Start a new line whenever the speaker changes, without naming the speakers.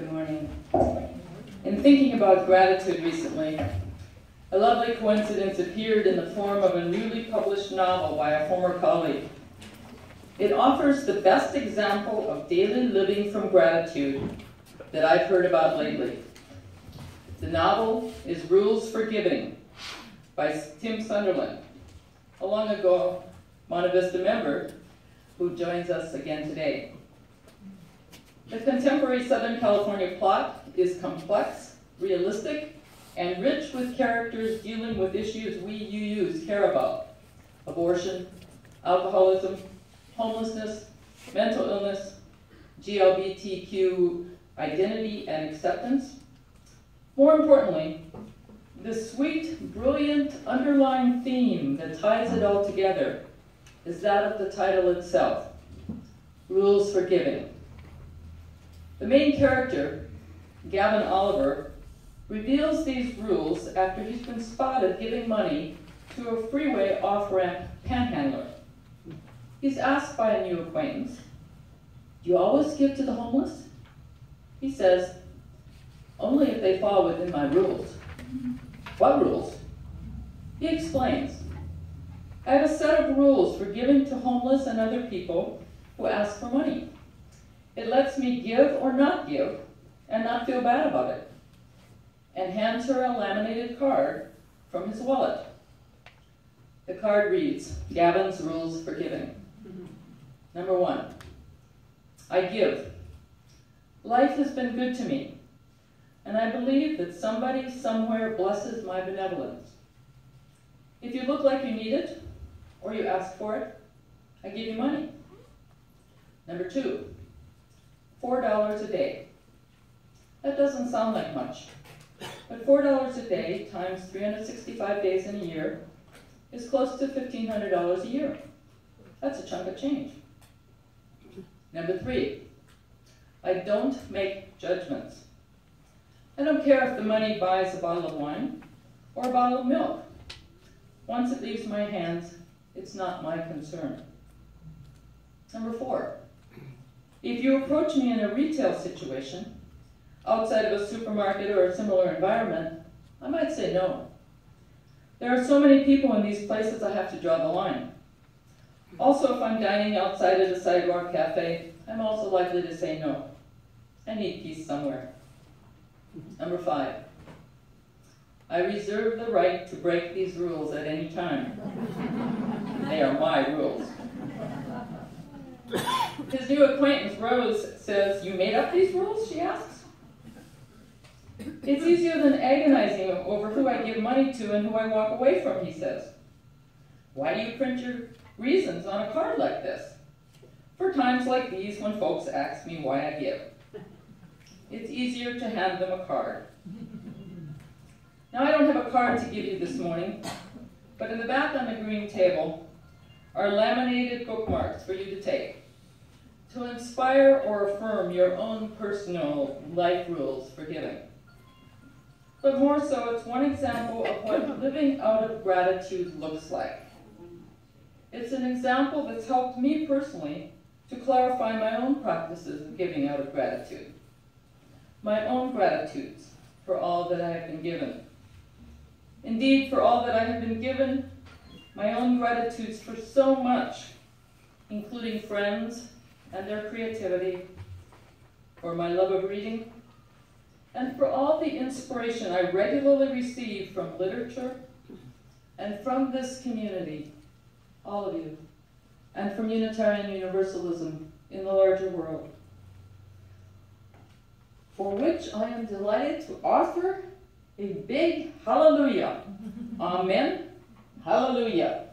Good morning. In thinking about gratitude recently, a lovely coincidence appeared in the form of a newly published novel by a former colleague. It offers the best example of daily living from gratitude that I've heard about lately. The novel is Rules for Giving by Tim Sunderland, a long ago Monte Vista member who joins us again today. The contemporary Southern California plot is complex, realistic, and rich with characters dealing with issues we UUs care about. Abortion, alcoholism, homelessness, mental illness, GLBTQ identity and acceptance. More importantly, the sweet, brilliant underlying theme that ties it all together is that of the title itself, Rules for Giving. The main character, Gavin Oliver, reveals these rules after he's been spotted giving money to a freeway off-ramp panhandler. He's asked by a new acquaintance, do you always give to the homeless? He says, only if they fall within my rules. What rules? He explains, I have a set of rules for giving to homeless and other people who ask for money. It lets me give or not give and not feel bad about it. And hands her a laminated card from his wallet. The card reads, Gavin's Rules for Giving. Mm-hmm. Number one, I give. Life has been good to me, and I believe that somebody somewhere blesses my benevolence. If you look like you need it, or you ask for it, I give you money. Number two, $4 a day. That doesn't sound like much, but $4 a day times 365 days in a year is close to $1,500 a year. That's a chunk of change. Number three, I don't make judgments. I don't care if the money buys a bottle of wine or a bottle of milk. Once it leaves my hands, it's not my concern. Number four, if you approach me in a retail situation, outside of a supermarket or a similar environment, I might say no. There are so many people in these places I have to draw the line. Also, if I'm dining outside at a sidewalk cafe, I'm also likely to say no. I need peace somewhere. Number five, I reserve the right to break these rules at any time. they are my rules. His new acquaintance, Rose, says, You made up these rules? She asks. It's easier than agonizing over who I give money to and who I walk away from, he says. Why do you print your reasons on a card like this? For times like these when folks ask me why I give. It's easier to hand them a card. Now I don't have a card to give you this morning, but in the back on the green table are laminated bookmarks for you to take to inspire or affirm your own personal life rules for giving. But more so, it's one example of what living out of gratitude looks like. It's an example that's helped me personally to clarify my own practices of giving out of gratitude. My own gratitudes for all that I have been given. Indeed, for all that I have been given, my own gratitudes for so much, including friends, and their creativity, for my love of reading, and for all the inspiration I regularly receive from literature and from this community, all of you, and from Unitarian Universalism in the larger world, for which I am delighted to offer a big hallelujah. Amen. Hallelujah.